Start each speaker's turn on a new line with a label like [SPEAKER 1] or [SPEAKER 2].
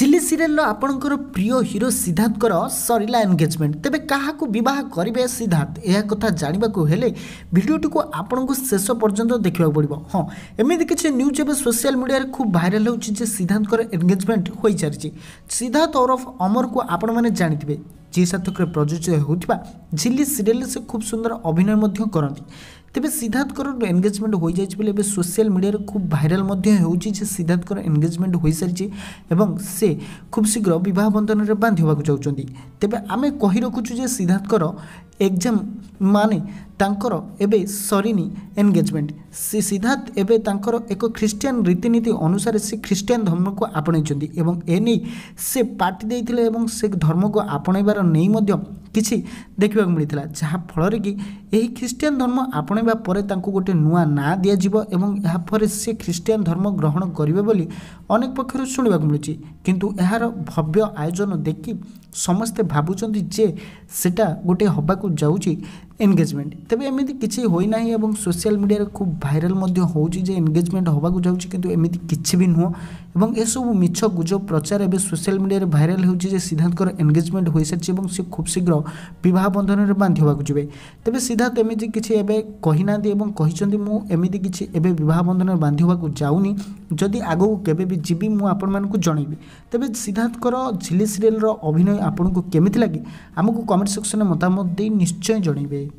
[SPEAKER 1] chilli সিরিয়ালর আপনার প্রিয় hero সিদ্ধার্থর সরিলা engagement তেবে কাহকু বহ করবে সিদ্ধার্থ এ কথা জাঁয়া হলে ভিডিওটি আপনার শেষ পর্যন্ত দেখা পড়ব হ্যাঁ এমনি কিছু নিউজ এবার সোশিয়াল মিডিয়ার খুব ভাইরাল হচ্ছে যে সিদ্ধার্থর এনগেজমেন্ট হয়ে সারিছে সিদ্ধার্থ ওরফ অমরকু আপনার জাঁথে যে সাথে প্রযোজিত হওয়া ঝিলি সিরিয়ালে সে খুব সুন্দর অভিনয় করতে ତେବେ ସିଦ୍ଧାର୍ଥଙ୍କର ଏନ୍ଗେଜମେଣ୍ଟ ହୋଇଯାଇଛି ବୋଲି ଏବେ ସୋସିଆଲ୍ ମିଡ଼ିଆରେ ଖୁବ୍ ଭାଇରାଲ୍ ମଧ୍ୟ ହେଉଛି ଯେ ସିଦ୍ଧାର୍ଥଙ୍କର ଏନ୍ଗେଜମେଣ୍ଟ ହୋଇସାରିଛି ଏବଂ ସେ ଖୁବ୍ ଶୀଘ୍ର ବିବାହ ବନ୍ଧନରେ ବାନ୍ଧି ହେବାକୁ ଯାଉଛନ୍ତି ତେବେ ଆମେ କହି ରଖୁଛୁ ଯେ ସିଦ୍ଧାର୍ଥଙ୍କର ଏକ୍ଜାମ୍ ମାନେ ତାଙ୍କର ଏବେ ସରିନି ଏନଗେଜମେଣ୍ଟ ସେ ସିଦ୍ଧାର୍ଥ ଏବେ ତାଙ୍କର ଏକ ଖ୍ରୀଷ୍ଟିଆନ ରୀତିନୀତି ଅନୁସାରେ ସେ ଖ୍ରୀଷ୍ଟିଆନ ଧର୍ମକୁ ଆପଣେଇଛନ୍ତି ଏବଂ ଏ ନେଇ ସେ ପାର୍ଟି ଦେଇଥିଲେ ଏବଂ ସେ ଧର୍ମକୁ ଆପଣେଇବାର ନେଇ ମଧ୍ୟ କିଛି ଦେଖିବାକୁ ମିଳିଥିଲା ଯାହାଫଳରେ କି ଏହି ଖ୍ରୀଷ୍ଟିଆନ ଧର୍ମ ଆପଣେଇବା ପରେ ତାଙ୍କୁ ଗୋଟିଏ ନୂଆ ନାଁ ଦିଆଯିବ ଏବଂ ଏହାପରେ ସେ ଖ୍ରୀଷ୍ଟିଆନ ଧର୍ମ ଗ୍ରହଣ କରିବେ ବୋଲି ଅନେକ ପକ୍ଷରୁ ଶୁଣିବାକୁ ମିଳୁଛି କିନ୍ତୁ ଏହାର ଭବ୍ୟ ଆୟୋଜନ ଦେଖି ସମସ୍ତେ ଭାବୁଛନ୍ତି ଯେ ସେଇଟା ଗୋଟିଏ ହେବାକୁ ଯାଉଛି ଏନଗେଜମେଣ୍ଟ ତେବେ ଏମିତି କିଛି ହୋଇନାହିଁ ଏବଂ ସୋସିଆଲ ମିଡ଼ିଆରେ ଖୁବ୍ ଭାଇରାଲ୍ ମଧ୍ୟ ହେଉଛି ଯେ ଏନଗେଜମେଣ୍ଟ ହେବାକୁ ଯାଉଛି କିନ୍ତୁ ଏମିତି କିଛି ବି ନୁହଁ ଏବଂ ଏସବୁ ମିଛ ଗୁଜବ ପ୍ରଚାର ଏବେ ସୋସିଆଲ ମିଡ଼ିଆରେ ଭାଇରାଲ୍ ହେଉଛି ଯେ ସିଦ୍ଧାର୍ଥଙ୍କର ଏନଗେଜମେଣ୍ଟ ହୋଇସାରିଛି ଏବଂ ସେ ଖୁବ୍ ଶୀଘ୍ର ବିବାହ ବନ୍ଧନରେ ବାନ୍ଧି ହେବାକୁ ଯିବେ ତେବେ ସିଦ୍ଧାର୍ଥ ଏମିତି କିଛି ଏବେ କହିନାହାନ୍ତି ଏବଂ କହିଛନ୍ତି ମୁଁ ଏମିତି କିଛି ଏବେ ବିବାହ ବନ୍ଧନରେ ବାନ୍ଧି ହେବାକୁ ଯାଉନି ଯଦି ଆଗକୁ କେବେ ବି ଯିବି ମୁଁ ଆପଣମାନଙ୍କୁ ଜଣାଇବି ତେବେ ସିଦ୍ଧାର୍ଥଙ୍କର ଝିଲି ସିରିଏଲ୍ର ଅଭିନୟ ଆପଣଙ୍କୁ କେମିତି ଲାଗେ ଆମକୁ କମେଣ୍ଟ ସେକ୍ସନରେ ମତାମତ ଦେଇ ନିଶ୍ଚୟ ଜଣାଇବେ